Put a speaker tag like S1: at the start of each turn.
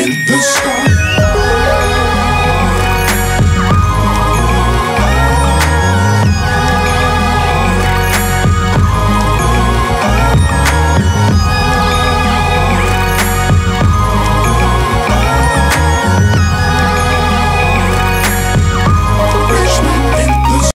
S1: I've.